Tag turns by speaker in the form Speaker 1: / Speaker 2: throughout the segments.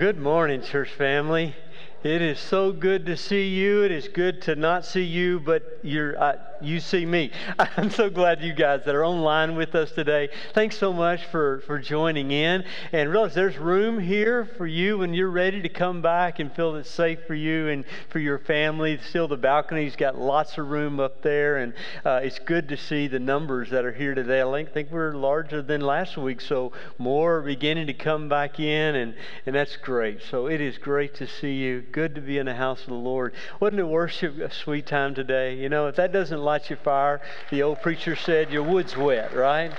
Speaker 1: good morning, church family. It is so good to see you. It is good to not see you, but you're, uh, you see me. I'm so glad you guys that are online with us today. Thanks so much for, for joining in. And realize there's room here for you when you're ready to come back and feel it's safe for you and for your family. Still, the balcony's got lots of room up there, and uh, it's good to see the numbers that are here today. I think we're larger than last week, so more are beginning to come back in, and, and that's great. So it is great to see you good to be in the house of the Lord. Wasn't it worship a sweet time today? You know, if that doesn't light your fire, the old preacher said, your wood's wet, right?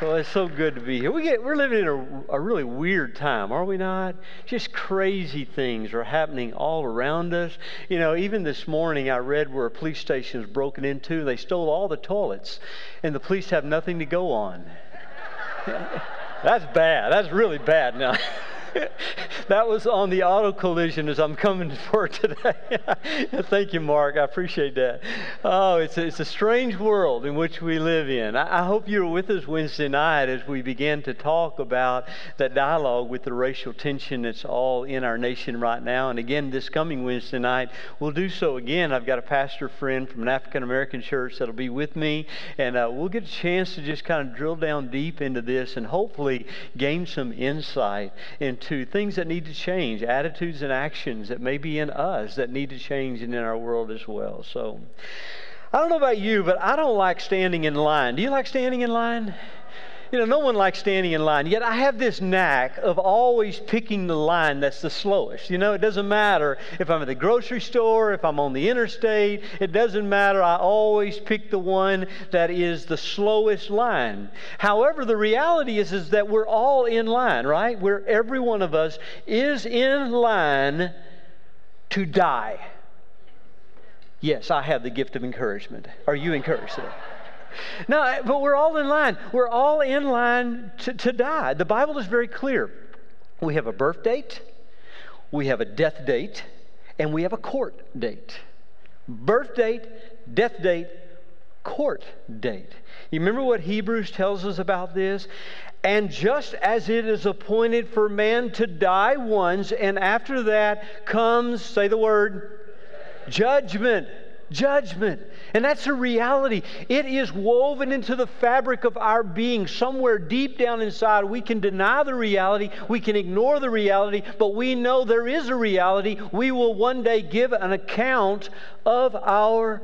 Speaker 1: So it's so good to be here. We get, we're living in a, a, really weird time, are we not? Just crazy things are happening all around us. You know, even this morning I read where a police station was broken into. They stole all the toilets, and the police have nothing to go on. That's bad. That's really bad now. that was on the auto collision as I'm coming for today. Thank you, Mark. I appreciate that. Oh, it's a, it's a strange world in which we live in. I, I hope you were with us Wednesday night as we began to talk about that dialogue with the racial tension that's all in our nation right now. And again, this coming Wednesday night, we'll do so again. I've got a pastor friend from an African American church that'll be with me, and uh, we'll get a chance to just kind of drill down deep into this and hopefully gain some insight into to things that need to change, attitudes and actions that may be in us that need to change and in our world as well. So, I don't know about you, but I don't like standing in line. Do you like standing in line? You know, no one likes standing in line. Yet I have this knack of always picking the line that's the slowest. You know, it doesn't matter if I'm at the grocery store, if I'm on the interstate, it doesn't matter. I always pick the one that is the slowest line. However, the reality is, is that we're all in line, right? Where every one of us is in line to die. Yes, I have the gift of encouragement. Are you encouraged? No, but we're all in line. We're all in line to, to die. The Bible is very clear. We have a birth date, we have a death date, and we have a court date. Birth date, death date, court date. You remember what Hebrews tells us about this? And just as it is appointed for man to die once, and after that comes, say the word, judgment judgment. And that's a reality. It is woven into the fabric of our being. Somewhere deep down inside, we can deny the reality, we can ignore the reality, but we know there is a reality. We will one day give an account of our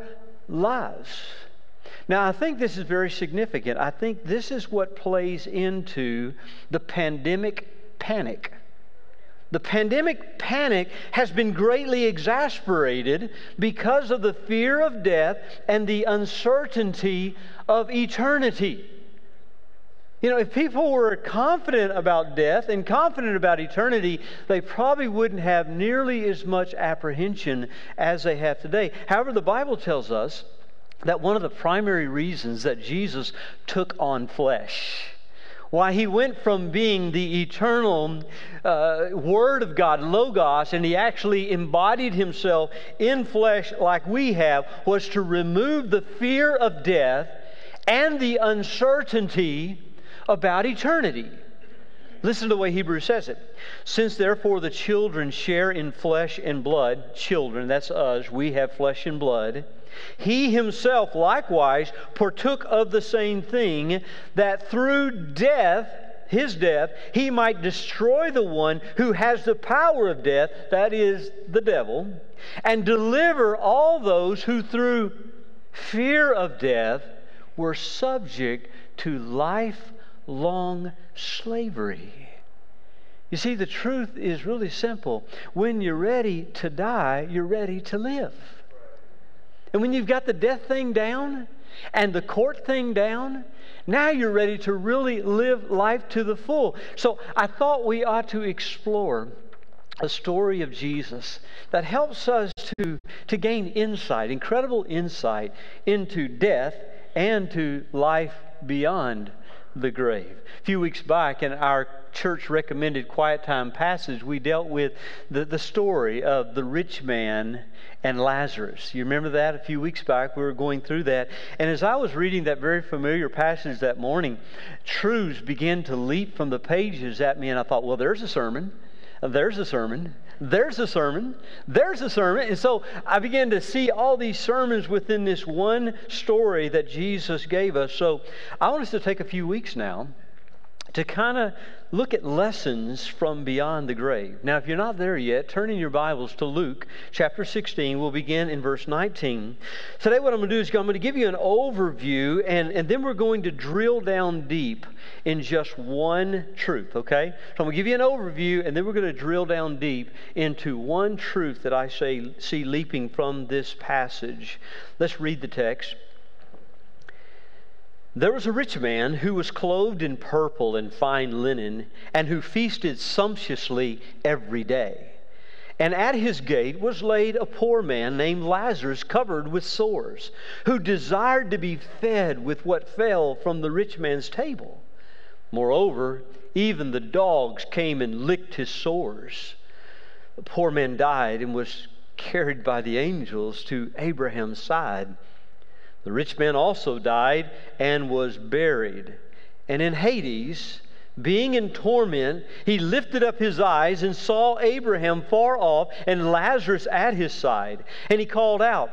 Speaker 1: lives. Now, I think this is very significant. I think this is what plays into the pandemic panic. The pandemic panic has been greatly exasperated because of the fear of death and the uncertainty of eternity. You know, if people were confident about death and confident about eternity, they probably wouldn't have nearly as much apprehension as they have today. However, the Bible tells us that one of the primary reasons that Jesus took on flesh why he went from being the eternal uh, Word of God, Logos, and he actually embodied himself in flesh like we have, was to remove the fear of death and the uncertainty about eternity. Listen to the way Hebrews says it. Since therefore the children share in flesh and blood, children, that's us, we have flesh and blood he himself likewise partook of the same thing, that through death, his death, he might destroy the one who has the power of death, that is the devil, and deliver all those who through fear of death were subject to lifelong slavery. You see, the truth is really simple. When you're ready to die, you're ready to live. And when you've got the death thing down and the court thing down, now you're ready to really live life to the full. So I thought we ought to explore a story of Jesus that helps us to, to gain insight, incredible insight into death and to life beyond the grave. A few weeks back in our church recommended quiet time passage, we dealt with the, the story of the rich man and Lazarus. You remember that a few weeks back? We were going through that. And as I was reading that very familiar passage that morning, truths began to leap from the pages at me, and I thought, well, there's a sermon. there's a sermon. There's a sermon. There's a sermon. And so I began to see all these sermons within this one story that Jesus gave us. So I want us to take a few weeks now to kind of look at lessons from beyond the grave. Now, if you're not there yet, turn in your Bibles to Luke chapter 16. We'll begin in verse 19. Today, what I'm going to do is I'm going to give you an overview, and, and then we're going to drill down deep in just one truth, okay? So I'm going to give you an overview, and then we're going to drill down deep into one truth that I say, see leaping from this passage. Let's read the text. There was a rich man who was clothed in purple and fine linen, and who feasted sumptuously every day. And at his gate was laid a poor man named Lazarus, covered with sores, who desired to be fed with what fell from the rich man's table. Moreover, even the dogs came and licked his sores. The poor man died and was carried by the angels to Abraham's side. The rich man also died and was buried. And in Hades, being in torment, he lifted up his eyes and saw Abraham far off and Lazarus at his side. And he called out,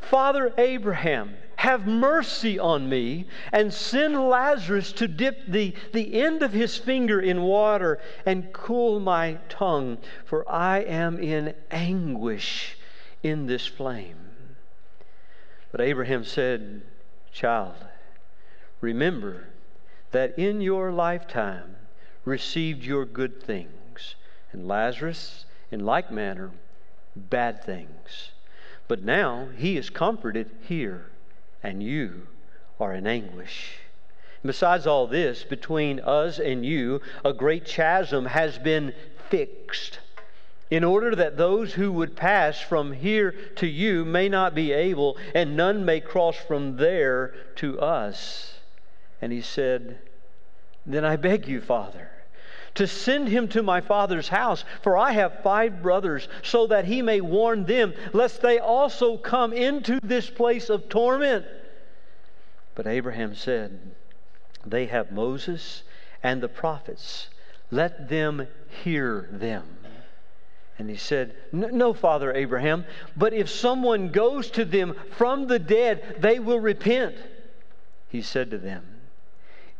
Speaker 1: Father Abraham, have mercy on me and send Lazarus to dip the, the end of his finger in water and cool my tongue, for I am in anguish in this flame. But Abraham said, Child, remember that in your lifetime received your good things, and Lazarus, in like manner, bad things. But now he is comforted here, and you are in anguish. Besides all this, between us and you, a great chasm has been fixed in order that those who would pass from here to you may not be able, and none may cross from there to us. And he said, Then I beg you, Father, to send him to my father's house, for I have five brothers, so that he may warn them, lest they also come into this place of torment. But Abraham said, They have Moses and the prophets. Let them hear them. And he said, No, Father Abraham, but if someone goes to them from the dead, they will repent. He said to them,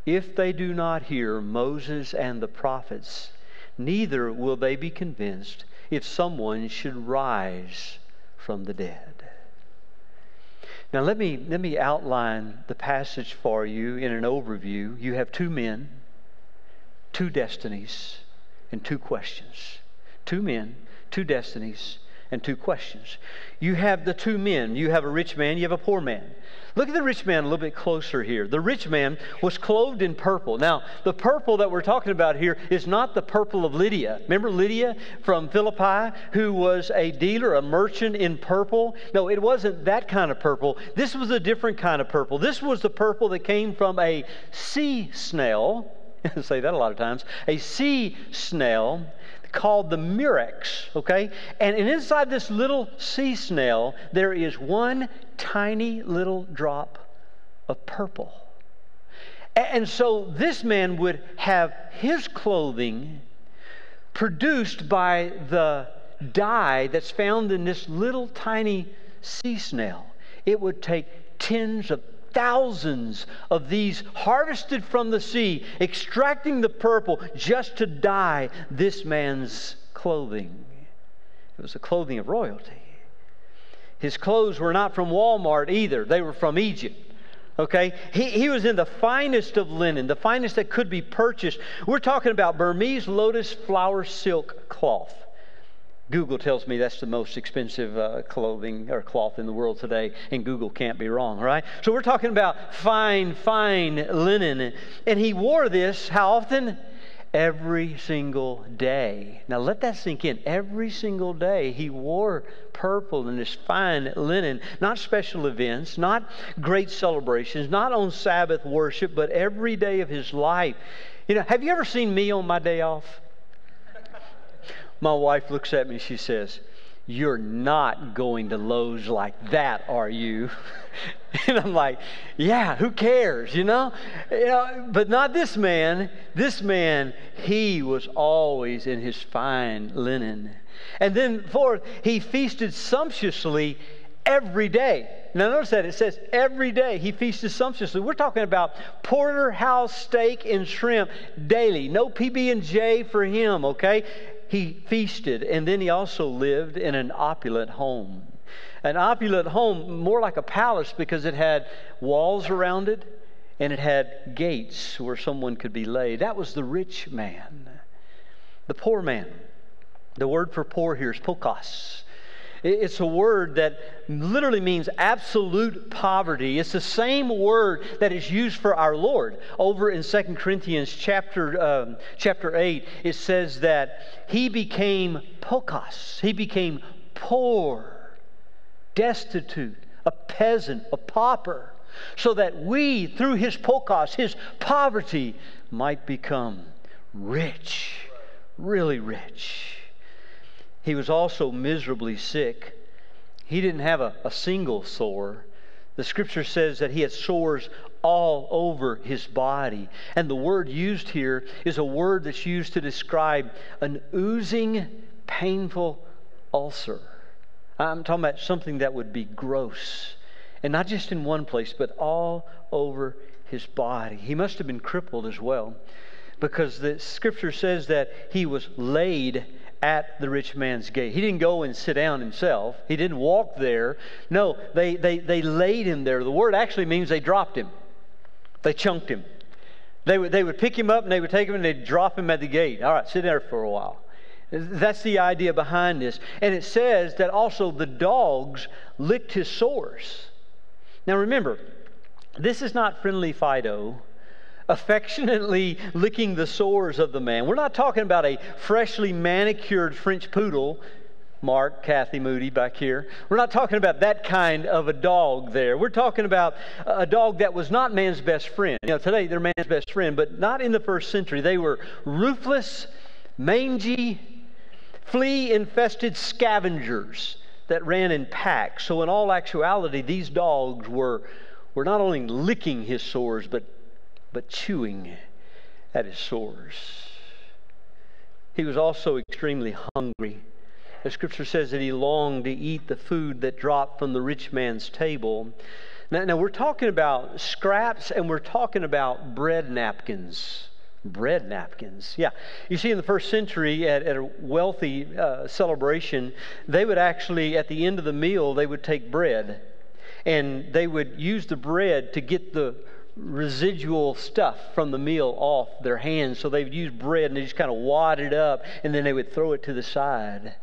Speaker 1: If they do not hear Moses and the prophets, neither will they be convinced if someone should rise from the dead. Now, let me, let me outline the passage for you in an overview. You have two men, two destinies, and two questions. Two men, two destinies, and two questions. You have the two men. You have a rich man, you have a poor man. Look at the rich man a little bit closer here. The rich man was clothed in purple. Now, the purple that we're talking about here is not the purple of Lydia. Remember Lydia from Philippi, who was a dealer, a merchant in purple? No, it wasn't that kind of purple. This was a different kind of purple. This was the purple that came from a sea snail. I say that a lot of times. A sea snail called the murex, okay? And, inside this little sea snail, there is one tiny little drop of purple. And, and so this man would have his clothing produced by the dye that's found in this little tiny sea snail. It would take tens of thousands of these harvested from the sea, extracting the purple just to dye this man's clothing. It was the clothing of royalty. His clothes were not from Walmart either, they were from Egypt. Okay? He, he was in the finest of linen, the finest that could be purchased. We're talking about Burmese lotus flower silk cloth. Google tells me that's the most expensive uh, clothing or cloth in the world today, and Google can't be wrong, right? So we're talking about fine, fine linen. And he wore this how often? Every single day. Now let that sink in. Every single day he wore purple and this fine linen, not special events, not great celebrations, not on Sabbath worship, but every day of his life. You know, have you ever seen me on my day off? My wife looks at me, she says, You're not going to Lowe's like that, are you? and I'm like, Yeah, who cares, you know? you know? But not this man. This man, he was always in his fine linen. And then, fourth, he feasted sumptuously every day. Now, notice that it says every day he feasted sumptuously. We're talking about porterhouse steak and shrimp daily. No PB and J for him. Okay, he feasted, and then he also lived in an opulent home. An opulent home, more like a palace, because it had walls around it and it had gates where someone could be laid. That was the rich man. The poor man. The word for poor here is pokos. It's a word that literally means absolute poverty. It's the same word that is used for our Lord. Over in 2 Corinthians chapter, um, chapter 8, it says that he became pokos. He became poor, destitute, a peasant, a pauper, so that we, through his pokos, his poverty, might become rich, really rich. He was also miserably sick. He didn't have a, a single sore. The scripture says that he had sores all over his body. And the word used here is a word that's used to describe an oozing, painful ulcer. I'm talking about something that would be gross. And not just in one place, but all over his body. He must have been crippled as well, because the scripture says that he was laid at the rich man's gate. He didn't go and sit down himself, he didn't walk there. No, they, they, they laid him there. The word actually means they dropped him, they chunked him. They would, they would pick him up and they would take him and they'd drop him at the gate. All right, sit there for a while. That's the idea behind this. And it says that also the dogs licked his sores. Now remember, this is not friendly Fido affectionately licking the sores of the man. We're not talking about a freshly manicured French poodle. Mark, Kathy Moody back here. We're not talking about that kind of a dog there. We're talking about a dog that was not man's best friend. You know, today they're man's best friend, but not in the first century. They were ruthless, mangy, flea infested scavengers that ran in packs. So, in all actuality, these dogs were, were not only licking his sores, but but chewing at his sores. He was also extremely hungry. The scripture says that he longed to eat the food that dropped from the rich man's table. Now, now we're talking about scraps and we're talking about bread napkins. Bread napkins. Yeah. You see, in the first century, at, at a wealthy uh, celebration, they would actually, at the end of the meal, they would take bread and they would use the bread to get the residual stuff from the meal off their hands. So they would use bread and they just kind of wad it up and then they would throw it to the side.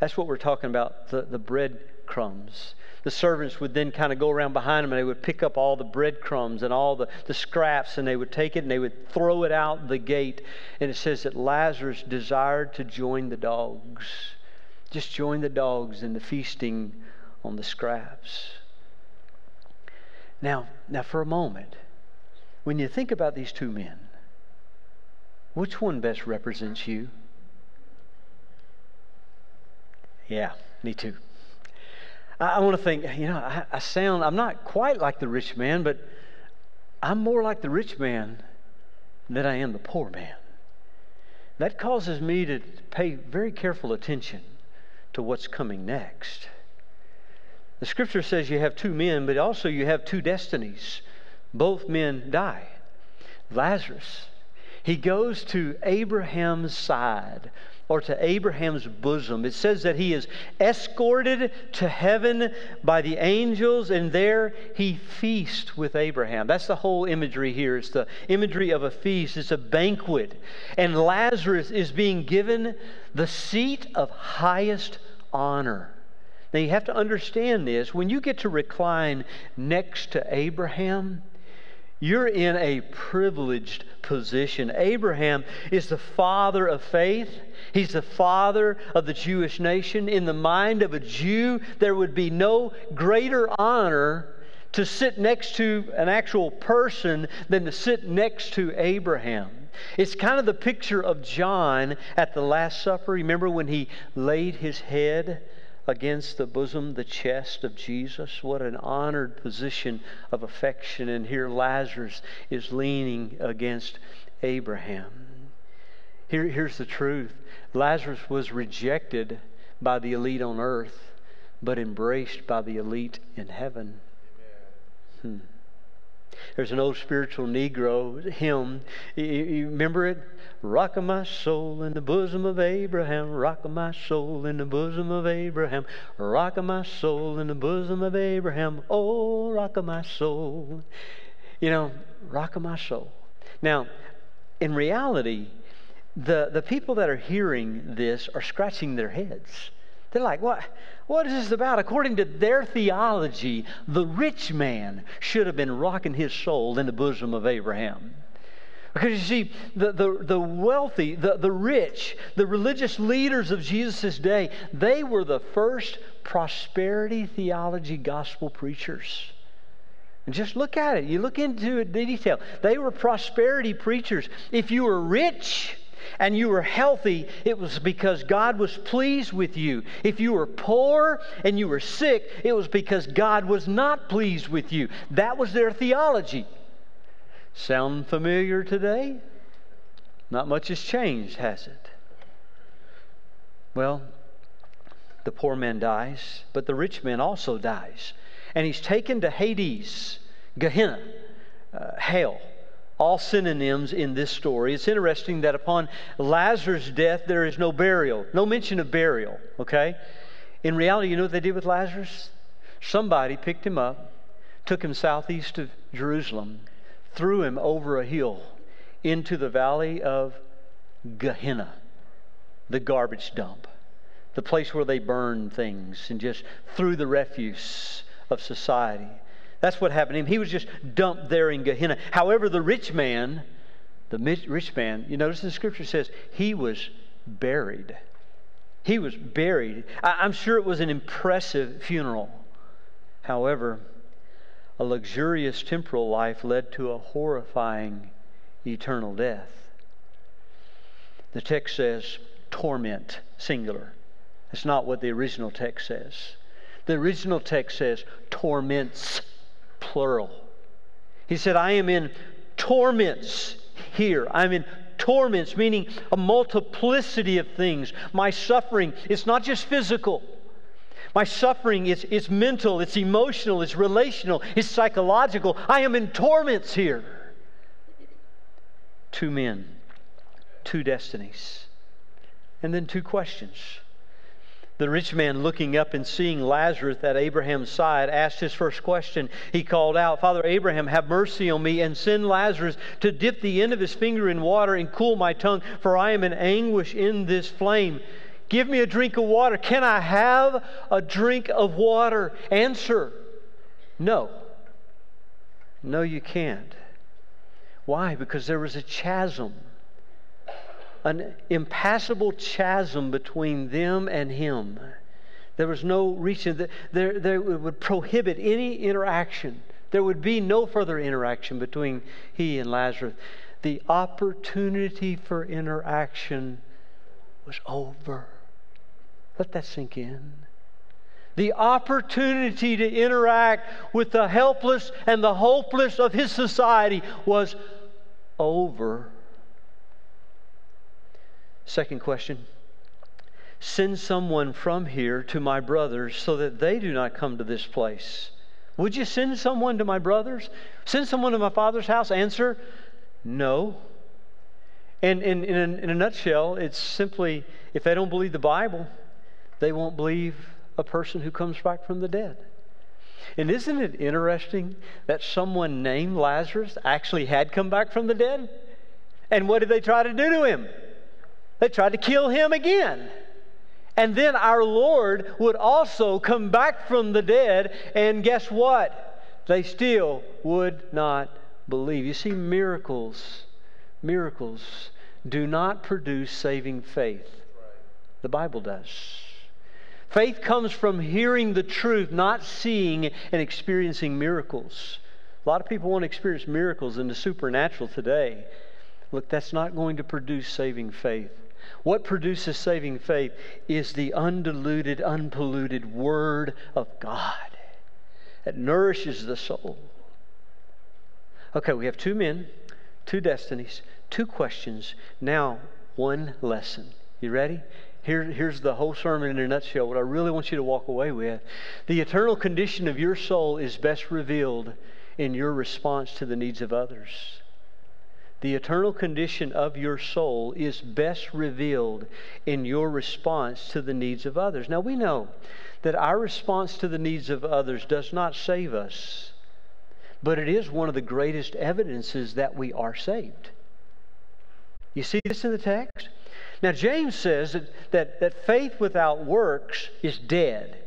Speaker 1: That's what we're talking about the, the bread crumbs. The servants would then kind of go around behind them and they would pick up all the breadcrumbs and all the, the scraps and they would take it and they would throw it out the gate. And it says that Lazarus desired to join the dogs. Just join the dogs in the feasting on the scraps. Now, now for a moment, when you think about these two men, which one best represents you? Yeah, me too. I, I want to think, you know, I, I sound, I'm not quite like the rich man, but I'm more like the rich man than I am the poor man. That causes me to pay very careful attention to what's coming next. The scripture says you have two men, but also you have two destinies. Both men die. Lazarus, he goes to Abraham's side or to Abraham's bosom. It says that he is escorted to heaven by the angels, and there he feasts with Abraham. That's the whole imagery here. It's the imagery of a feast, it's a banquet. And Lazarus is being given the seat of highest honor. Now you have to understand this. When you get to recline next to Abraham, you're in a privileged position. Abraham is the father of faith. He's the father of the Jewish nation. In the mind of a Jew, there would be no greater honor to sit next to an actual person than to sit next to Abraham. It's kind of the picture of John at the Last Supper. Remember when he laid his head against the bosom, the chest of Jesus. What an honored position of affection. And here Lazarus is leaning against Abraham. Here, here's the truth Lazarus was rejected by the elite on earth, but embraced by the elite in heaven. Hmm. There's an old spiritual Negro hymn. You, you remember it? Rock of my soul in the bosom of Abraham. Rock of my soul in the bosom of Abraham. Rock of my soul in the bosom of Abraham. Oh, rock of my soul. You know, rock of my soul. Now, in reality, the, the people that are hearing this are scratching their heads. They're like, what, what is this about? According to their theology, the rich man should have been rocking his soul in the bosom of Abraham. Because you see, the, the, the wealthy, the, the rich, the religious leaders of Jesus' day, they were the first prosperity theology gospel preachers. And just look at it. You look into it in detail. They were prosperity preachers. If you were rich, and you were healthy, it was because God was pleased with you. If you were poor and you were sick, it was because God was not pleased with you. That was their theology. Sound familiar today? Not much has changed, has it? Well, the poor man dies, but the rich man also dies. And he's taken to Hades, Gehenna, uh, hell all synonyms in this story. It's interesting that upon Lazarus' death, there is no burial, no mention of burial, okay? In reality, you know what they did with Lazarus? Somebody picked him up, took him southeast of Jerusalem, threw him over a hill into the valley of Gehenna, the garbage dump, the place where they burn things and just threw the refuse of society. That's what happened to him. He was just dumped there in Gehenna. However, the rich man, the rich man, you notice the scripture says he was buried. He was buried. I'm sure it was an impressive funeral. However, a luxurious temporal life led to a horrifying eternal death. The text says torment, singular. That's not what the original text says. The original text says torments, plural. He said, I am in torments here. I'm in torments, meaning a multiplicity of things. My suffering, it's not just physical. My suffering is, is mental, it's emotional, it's relational, it's psychological. I am in torments here. Two men, two destinies, and then two questions. The rich man, looking up and seeing Lazarus at Abraham's side, asked his first question. He called out, Father Abraham, have mercy on me and send Lazarus to dip the end of his finger in water and cool my tongue, for I am in anguish in this flame. Give me a drink of water. Can I have a drink of water? Answer No. No, you can't. Why? Because there was a chasm an impassable chasm between them and him. There was no reaching. There, there would prohibit any interaction. There would be no further interaction between he and Lazarus. The opportunity for interaction was over. Let that sink in. The opportunity to interact with the helpless and the hopeless of his society was over. Second question Send someone from here to my brothers so that they do not come to this place. Would you send someone to my brothers? Send someone to my father's house? Answer no. And in, in, a, in a nutshell, it's simply if they don't believe the Bible, they won't believe a person who comes back from the dead. And isn't it interesting that someone named Lazarus actually had come back from the dead? And what did they try to do to him? They tried to kill him again. And then our Lord would also come back from the dead, and guess what? They still would not believe. You see, miracles, miracles do not produce saving faith. The Bible does. Faith comes from hearing the truth, not seeing and experiencing miracles. A lot of people want to experience miracles in the supernatural today. Look, that's not going to produce saving faith. What produces saving faith is the undiluted, unpolluted Word of God that nourishes the soul. Okay, we have two men, two destinies, two questions. Now, one lesson. You ready? Here, here's the whole sermon in a nutshell. What I really want you to walk away with. The eternal condition of your soul is best revealed in your response to the needs of others. The eternal condition of your soul is best revealed in your response to the needs of others. Now, we know that our response to the needs of others does not save us, but it is one of the greatest evidences that we are saved. You see this in the text? Now, James says that, that, that faith without works is dead,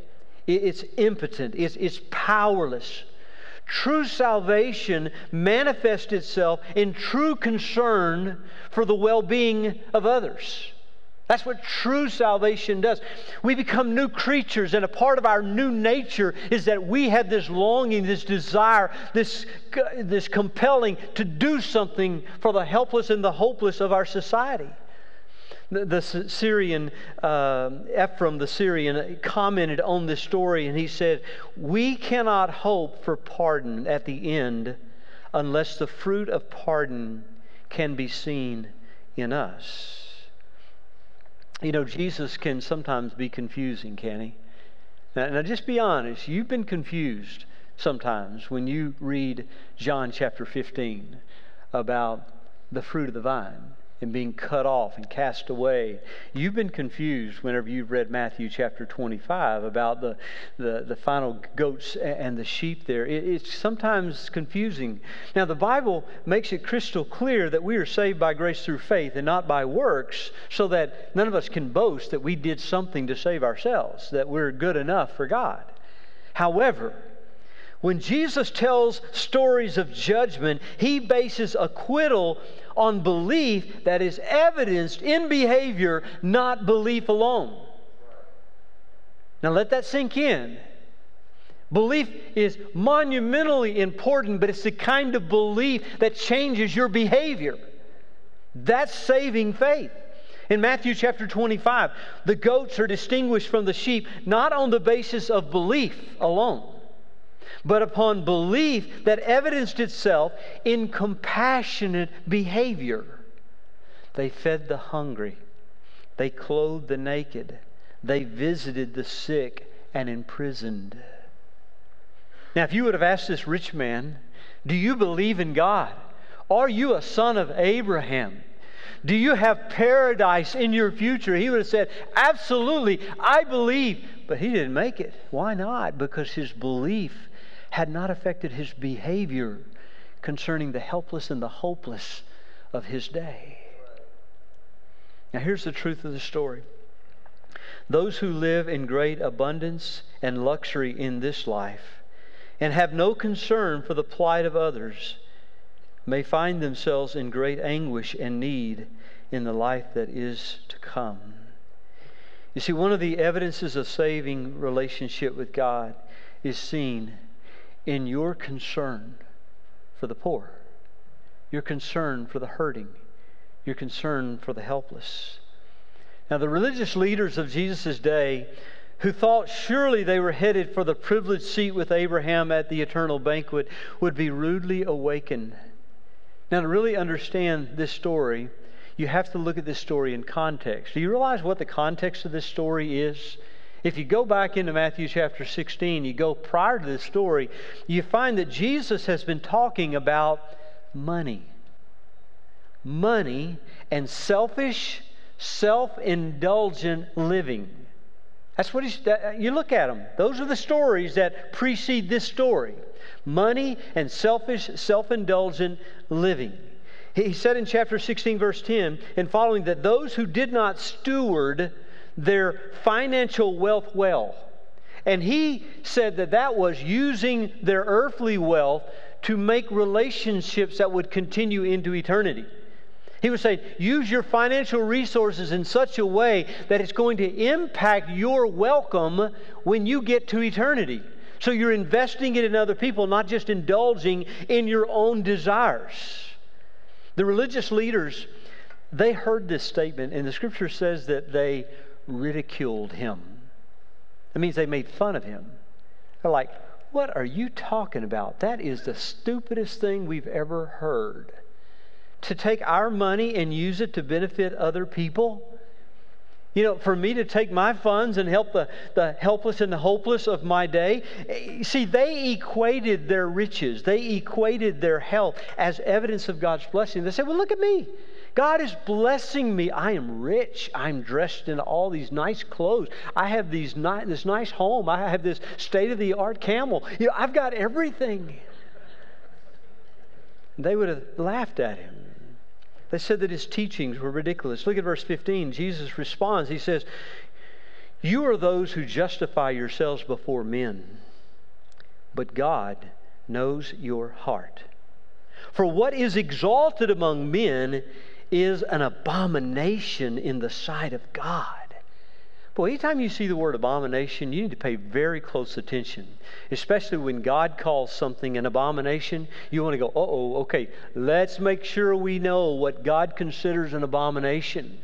Speaker 1: it, it's impotent, it's, it's powerless. True salvation manifests itself in true concern for the well being of others. That's what true salvation does. We become new creatures, and a part of our new nature is that we have this longing, this desire, this, this compelling to do something for the helpless and the hopeless of our society. The, the Syrian, uh, Ephraim the Syrian, commented on this story and he said, We cannot hope for pardon at the end unless the fruit of pardon can be seen in us. You know, Jesus can sometimes be confusing, can he? Now, now, just be honest. You've been confused sometimes when you read John chapter 15 about the fruit of the vine and being cut off and cast away. You've been confused whenever you've read Matthew chapter 25 about the, the, the final goats and the sheep there. It, it's sometimes confusing. Now, the Bible makes it crystal clear that we are saved by grace through faith and not by works, so that none of us can boast that we did something to save ourselves, that we're good enough for God. However, when Jesus tells stories of judgment, he bases acquittal on belief that is evidenced in behavior, not belief alone. Now let that sink in. Belief is monumentally important, but it's the kind of belief that changes your behavior. That's saving faith. In Matthew chapter 25, the goats are distinguished from the sheep not on the basis of belief alone but upon belief that evidenced itself in compassionate behavior. They fed the hungry, they clothed the naked, they visited the sick and imprisoned. Now, if you would have asked this rich man, Do you believe in God? Are you a son of Abraham? Do you have paradise in your future? He would have said, Absolutely, I believe. But he didn't make it. Why not? Because his belief had not affected his behavior concerning the helpless and the hopeless of his day. Now, here's the truth of the story those who live in great abundance and luxury in this life and have no concern for the plight of others may find themselves in great anguish and need in the life that is to come. You see, one of the evidences of saving relationship with God is seen in your concern for the poor, your concern for the hurting, your concern for the helpless. Now, the religious leaders of Jesus' day who thought surely they were headed for the privileged seat with Abraham at the eternal banquet would be rudely awakened. Now, to really understand this story, you have to look at this story in context. Do you realize what the context of this story is? If you go back into Matthew chapter 16, you go prior to this story, you find that Jesus has been talking about money. Money and selfish, self indulgent living. That's what he's, that, uh, you look at them. Those are the stories that precede this story money and selfish, self indulgent living. He said in chapter 16, verse 10, and following, that those who did not steward their financial wealth well. And he said that that was using their earthly wealth to make relationships that would continue into eternity. He was saying, use your financial resources in such a way that it's going to impact your welcome when you get to eternity. So you're investing it in other people, not just indulging in your own desires. The religious leaders they heard this statement, and the scripture says that they ridiculed him. That means they made fun of him. They're like, What are you talking about? That is the stupidest thing we've ever heard. To take our money and use it to benefit other people? You know, for me to take my funds and help the, the helpless and the hopeless of my day, eh, see, they equated their riches, they equated their health as evidence of God's blessing. They said, Well, look at me. God is blessing me. I am rich. I'm dressed in all these nice clothes. I have these ni- this nice home. I have this state of the art camel. You know, I've got everything. They would have laughed at him. They said that his teachings were ridiculous. Look at verse 15. Jesus responds. He says, You are those who justify yourselves before men, but God knows your heart. For what is exalted among men is an abomination in the sight of God. Boy, anytime you see the word abomination, you need to pay very close attention. Especially when God calls something an abomination, you want to go, uh oh, okay, let's make sure we know what God considers an abomination.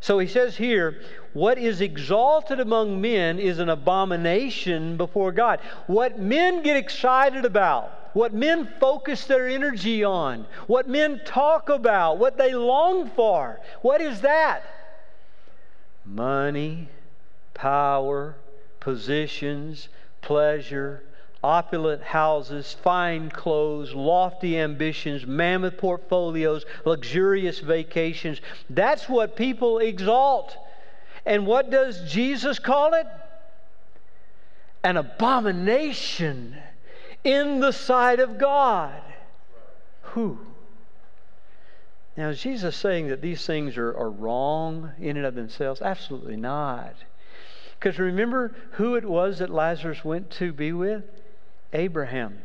Speaker 1: So he says here, what is exalted among men is an abomination before God. What men get excited about, what men focus their energy on, what men talk about, what they long for. What is that? Money, power, positions, pleasure, opulent houses, fine clothes, lofty ambitions, mammoth portfolios, luxurious vacations. That's what people exalt. And what does Jesus call it? An abomination in the sight of God. Who? Now, is Jesus saying that these things are, are wrong in and of themselves? Absolutely not. Because remember who it was that Lazarus went to be with? Abraham.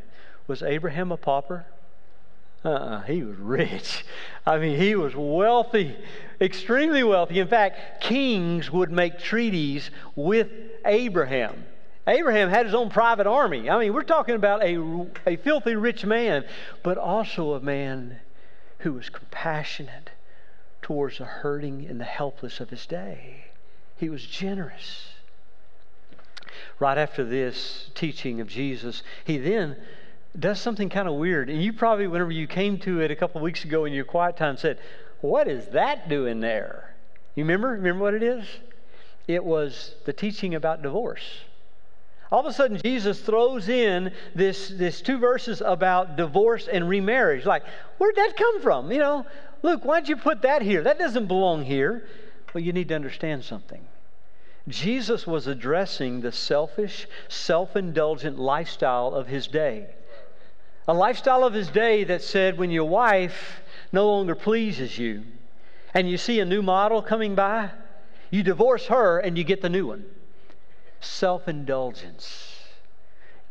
Speaker 1: Was Abraham a pauper? Uh-uh, he was rich. I mean, he was wealthy, extremely wealthy. In fact, kings would make treaties with Abraham. Abraham had his own private army. I mean, we're talking about a, a filthy rich man, but also a man who was compassionate towards the hurting and the helpless of his day. He was generous. Right after this teaching of Jesus, he then does something kind of weird. And you probably, whenever you came to it a couple weeks ago in your quiet time, said, What is that doing there? You remember? Remember what it is? It was the teaching about divorce all of a sudden jesus throws in this, this two verses about divorce and remarriage. Like where'd that come from? You know luke why'd you put that here? That doesn't belong here. Well you need to understand something. Jesus was addressing the selfish self-indulgent lifestyle of his day. A lifestyle of his day that said when your wife no longer pleases you and you see a new model coming by you divorce her and you get the new one self indulgence.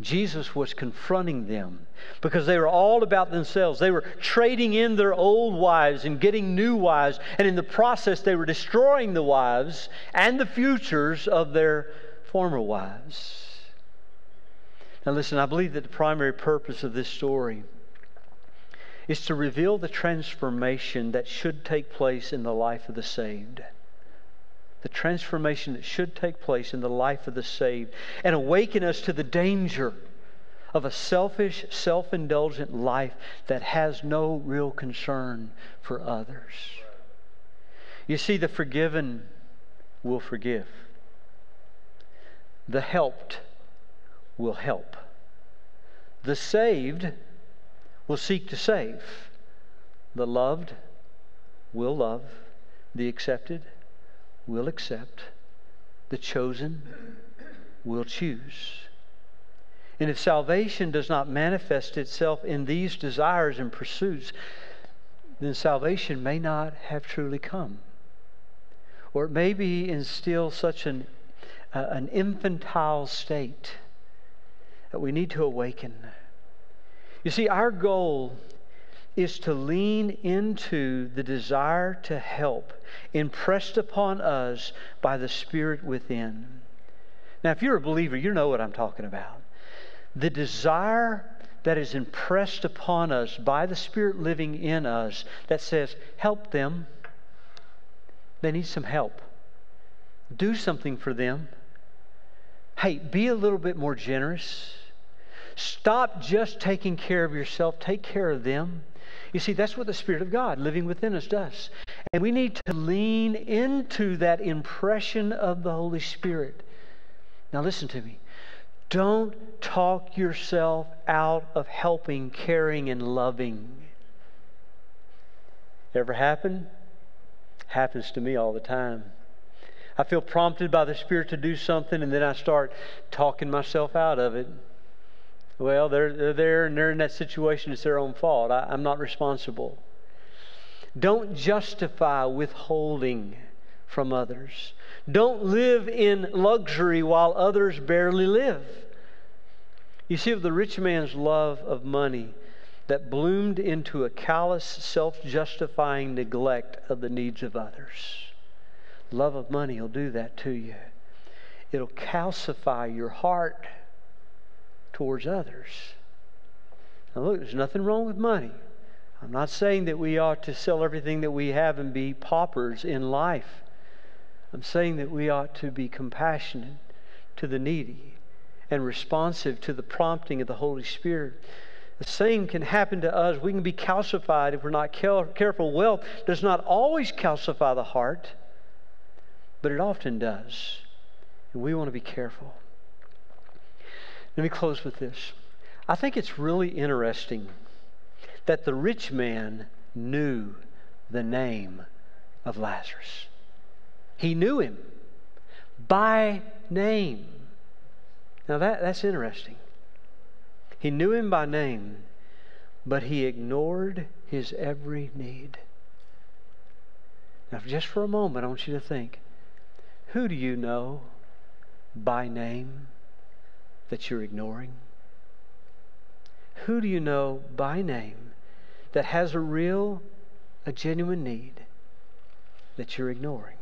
Speaker 1: Jesus was confronting them because they were all about themselves. They were trading in their old wives and getting new wives, and in the process, they were destroying the wives and the futures of their former wives. Now, listen, I believe that the primary purpose of this story is to reveal the transformation that should take place in the life of the saved the transformation that should take place in the life of the saved and awaken us to the danger of a selfish, self indulgent life that has no real concern for others. You see, the forgiven will forgive, the helped will help, the saved will seek to save, the loved will love, the accepted will accept, the chosen will choose. And if salvation does not manifest itself in these desires and pursuits, then salvation may not have truly come. Or it may be in still such an, uh, an infantile state that we need to awaken. You see, our goal is to lean into the desire to help impressed upon us by the Spirit within. Now, if you're a believer, you know what I'm talking about. The desire that is impressed upon us by the Spirit living in us that says, help them, They need some help. Do something for them. Hey, be a little bit more generous. Stop just taking care of yourself, take care of them. You see, that's what the Spirit of God living within us does. And we need to lean into that impression of the Holy Spirit. Now, listen to me. Don't talk yourself out of helping, caring, and loving. Ever happen? Happens to me all the time. I feel prompted by the Spirit to do something, and then I start talking myself out of it. Well, they're, they're there and they're in that situation. It's their own fault. I, I'm not responsible. Don't justify withholding from others. Don't live in luxury while others barely live. You see, the rich man's love of money that bloomed into a callous, self justifying neglect of the needs of others. Love of money will do that to you. It'll calcify your heart towards others. Now, look, there's nothing wrong with money. I'm not saying that we ought to sell everything that we have and be paupers in life. I'm saying that we ought to be compassionate to the needy and responsive to the prompting of the Holy Spirit. The same can happen to us. We can be calcified if we're not careful. Wealth does not always calcify the heart, but it often does. And we want to be careful. Let me close with this. I think it's really interesting that the rich man knew the name of Lazarus. He knew him by name. Now that, that's interesting. He knew him by name, but he ignored his every need. Now, just for a moment, I want you to think who do you know by name that you're ignoring? Who do you know by name that has a real, a genuine need that you're ignoring?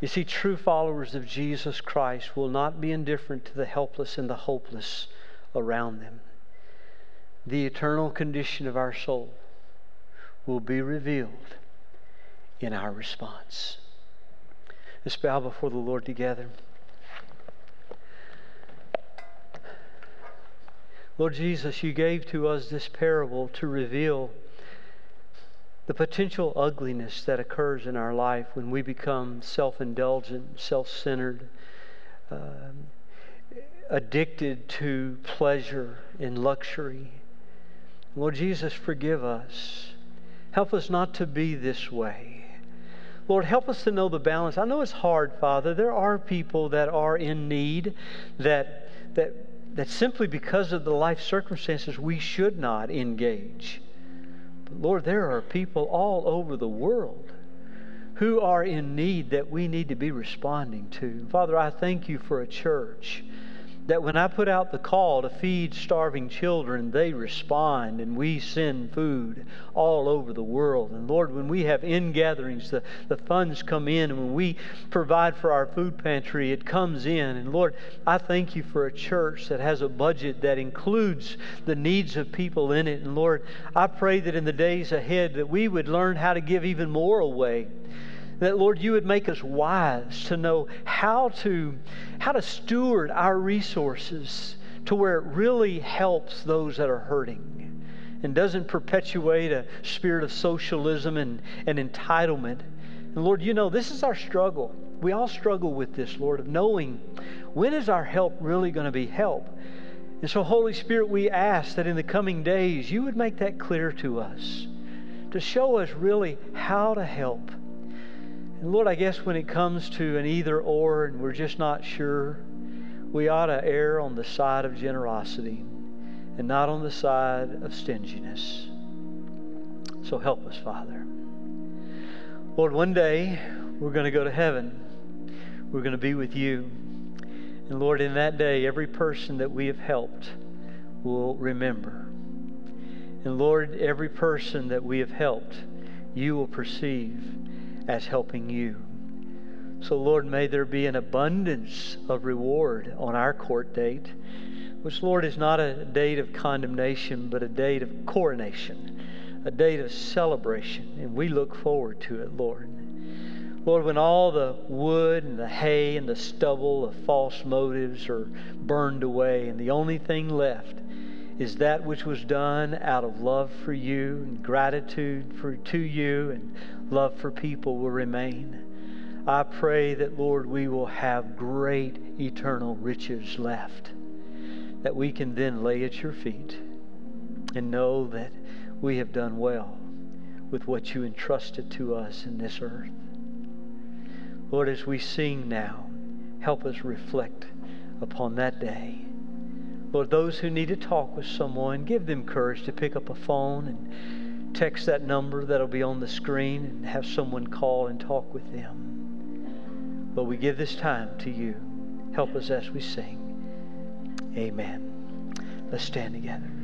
Speaker 1: You see, true followers of Jesus Christ will not be indifferent to the helpless and the hopeless around them. The eternal condition of our soul will be revealed in our response. Let's bow before the Lord together. Lord Jesus, you gave to us this parable to reveal the potential ugliness that occurs in our life when we become self indulgent, self centered, uh, addicted to pleasure and luxury. Lord Jesus, forgive us. Help us not to be this way. Lord, help us to know the balance. I know it's hard, Father. There are people that are in need that that that simply because of the life circumstances we should not engage. But Lord, there are people all over the world who are in need that we need to be responding to. Father, I thank you for a church that when I put out the call to feed starving children, they respond and we send food all over the world. And Lord, when we have in gatherings, the, the funds come in, and when we provide for our food pantry, it comes in. And Lord, I thank you for a church that has a budget that includes the needs of people in it. And Lord, I pray that in the days ahead that we would learn how to give even more away that Lord, you would make us wise to know how to how to steward our resources to where it really helps those that are hurting and doesn't perpetuate a spirit of socialism and, and entitlement. And Lord, you know this is our struggle. We all struggle with this, Lord, of knowing when is our help really going to be help. And so, Holy Spirit, we ask that in the coming days you would make that clear to us, to show us really how to help and Lord, I guess when it comes to an either or and we're just not sure, we ought to err on the side of generosity and not on the side of stinginess. So help us, Father. Lord, one day we're going to go to heaven. We're going to be with you. And Lord, in that day, every person that we have helped will remember. And Lord, every person that we have helped, you will perceive as helping you. So, Lord, may there be an abundance of reward on our court date, which, Lord, is not a date of condemnation, but a date of coronation, a date of celebration. And we look forward to it, Lord. Lord, when all the wood and the hay and the stubble of false motives are burned away, and the only thing left is that which was done out of love for you and gratitude for, to you and love for people will remain. I pray that, Lord, we will have great eternal riches left that we can then lay at your feet and know that we have done well with what you entrusted to us in this earth. Lord, as we sing now, help us reflect upon that day. Lord, those who need to talk with someone, give them courage to pick up a phone and text that number that'll be on the screen and have someone call and talk with them. But we give this time to you. Help us as we sing. Amen. Let's stand together.